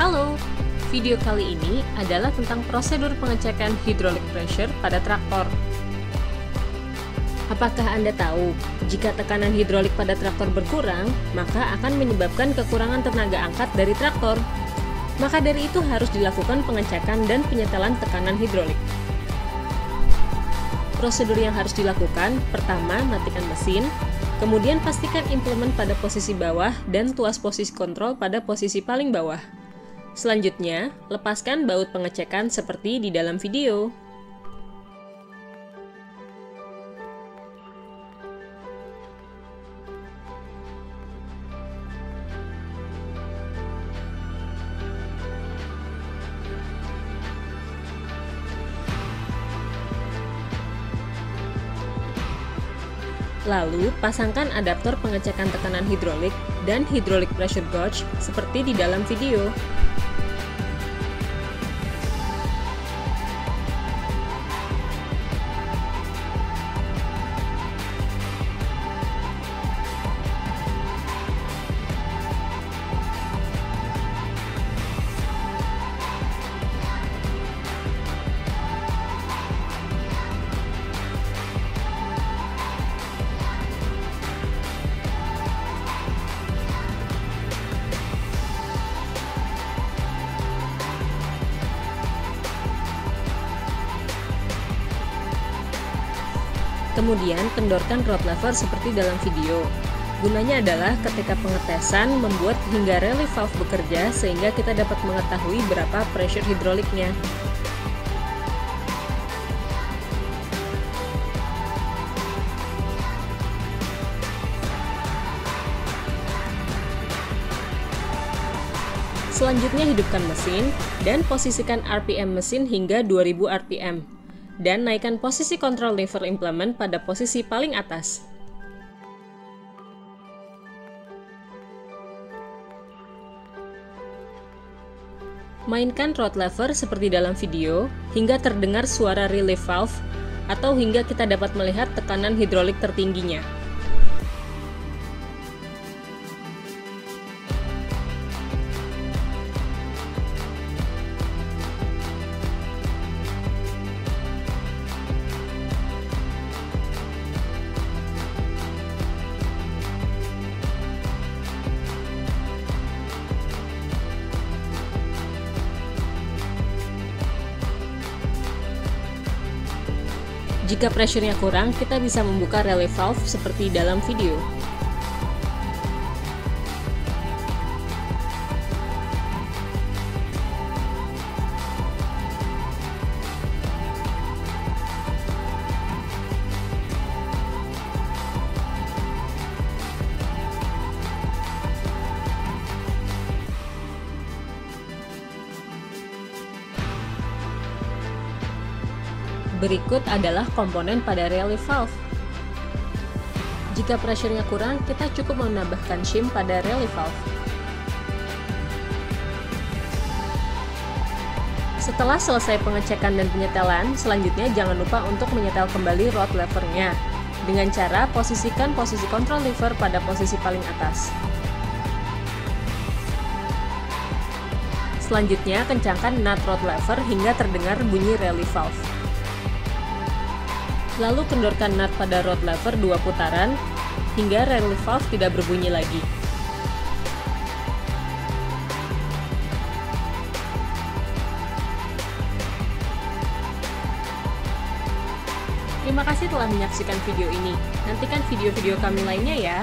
Halo, video kali ini adalah tentang prosedur pengecekan hydraulic pressure pada traktor. Apakah Anda tahu, jika tekanan hidrolik pada traktor berkurang, maka akan menyebabkan kekurangan tenaga angkat dari traktor. Maka dari itu harus dilakukan pengecekan dan penyetelan tekanan hidrolik. Prosedur yang harus dilakukan, pertama, matikan mesin, kemudian pastikan implement pada posisi bawah dan tuas posisi kontrol pada posisi paling bawah. Selanjutnya, lepaskan baut pengecekan seperti di dalam video. Lalu, pasangkan adaptor pengecekan tekanan hidrolik dan hidrolik pressure gauge seperti di dalam video. Kemudian kendorkan rod lever seperti dalam video. Gunanya adalah ketika pengetesan membuat hingga relief valve bekerja sehingga kita dapat mengetahui berapa pressure hidroliknya. Selanjutnya hidupkan mesin dan posisikan RPM mesin hingga 2000 RPM dan naikkan posisi control lever implement pada posisi paling atas. Mainkan rod lever seperti dalam video hingga terdengar suara relief valve atau hingga kita dapat melihat tekanan hidrolik tertingginya. Jika pressure-nya kurang, kita bisa membuka relay valve seperti dalam video. Berikut adalah komponen pada relief valve. Jika pressure-nya kurang, kita cukup menambahkan shim pada relief valve. Setelah selesai pengecekan dan penyetelan, selanjutnya jangan lupa untuk menyetel kembali rod levernya dengan cara posisikan posisi control lever pada posisi paling atas. Selanjutnya, kencangkan nut rod lever hingga terdengar bunyi relief valve. Lalu kendorkan nut pada rod lever dua putaran hingga relief valve tidak berbunyi lagi. Terima kasih telah menyaksikan video ini. Nantikan video-video kami lainnya ya.